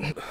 Ugh.